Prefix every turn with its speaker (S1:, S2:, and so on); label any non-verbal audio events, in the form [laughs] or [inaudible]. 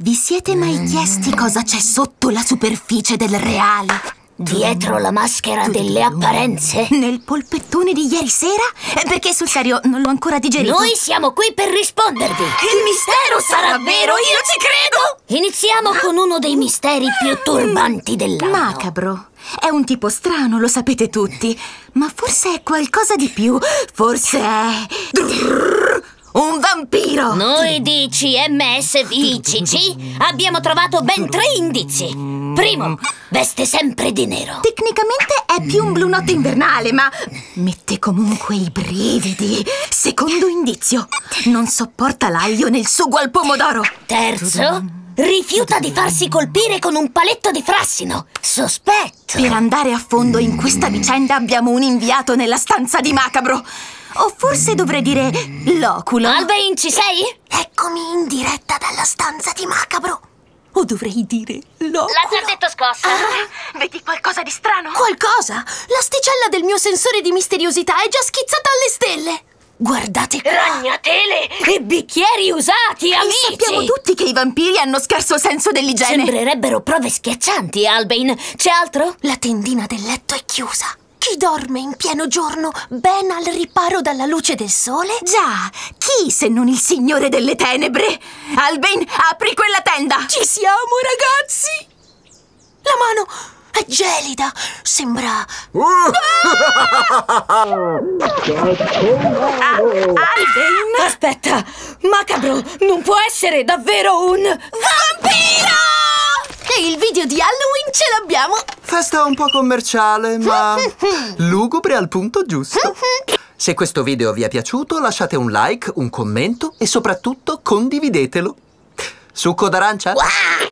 S1: Vi siete mai chiesti cosa c'è sotto la superficie del reale?
S2: Dietro la maschera delle apparenze?
S1: Nel polpettone di ieri sera? Eh, Perché sul serio non l'ho ancora digerito.
S2: Noi siamo qui per rispondervi.
S1: Il mistero sarà vero, io ci credo!
S2: Iniziamo con uno dei misteri più turbanti dell'anno.
S1: Macabro. È un tipo strano, lo sapete tutti. Ma forse è qualcosa di più. Forse è... Vampiro!
S2: Noi di CMSVCC abbiamo trovato ben tre indizi. Primo, veste sempre di nero.
S1: Tecnicamente è più un blu notte invernale, ma mette comunque i brividi. Secondo indizio, non sopporta l'aglio nel sugo al pomodoro.
S2: Terzo, rifiuta di farsi colpire con un paletto di frassino. Sospetto.
S1: Per andare a fondo in questa vicenda abbiamo un inviato nella stanza di Macabro. O forse dovrei dire l'oculo.
S2: Albain, ci sei?
S1: Eccomi in diretta dalla stanza di Macabro. O dovrei dire l'oculo.
S2: Lazzardetto scossa.
S1: Ah, vedi qualcosa di strano?
S3: Qualcosa? L'asticella del mio sensore di misteriosità è già schizzata alle stelle! Guardate qua!
S2: Ragnatele e bicchieri usati,
S1: E
S2: amici!
S1: sappiamo tutti che i vampiri hanno scarso senso dell'igiene.
S2: Sembrerebbero prove schiaccianti, Albain. C'è altro?
S3: La tendina del letto è chiusa. Chi dorme in pieno giorno, ben al riparo dalla luce del sole?
S1: Già, chi se non il signore delle tenebre? Albain, apri quella tenda!
S3: Ci siamo, ragazzi! La mano è gelida. Sembra...
S1: Albain!
S2: Aspetta, macabro, non può essere davvero un...
S3: Vampiro! E il video di Halloween ce l'abbiamo!
S4: Festa un po' commerciale, ma [laughs] lugubre al punto giusto. [laughs] Se questo video vi è piaciuto, lasciate un like, un commento e soprattutto condividetelo. Succo d'arancia?